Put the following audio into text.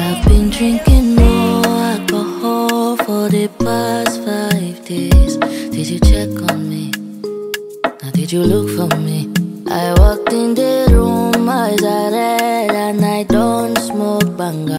I've been drinking more alcohol for the past five days. Did you check on me? Now, did you look for me? I walked in the room, eyes are red, and I don't smoke banga.